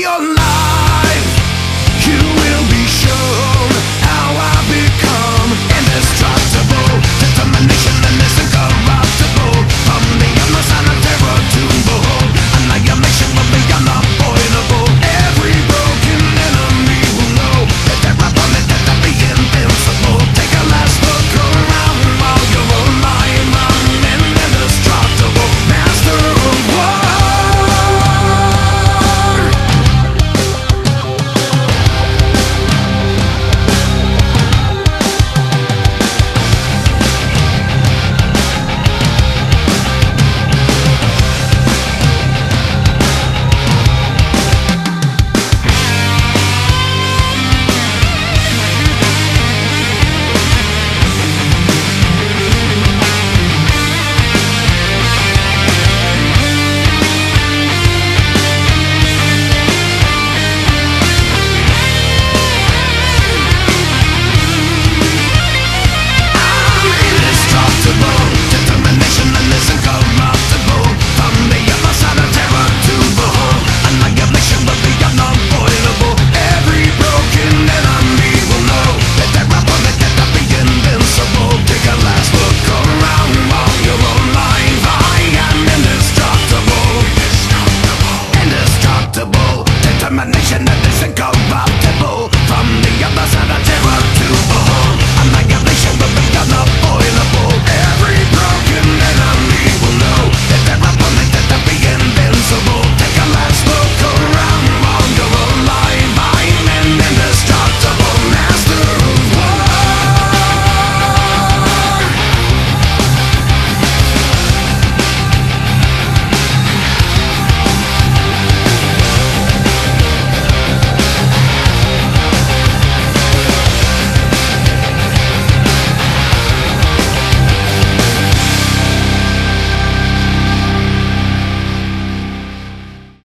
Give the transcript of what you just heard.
your life.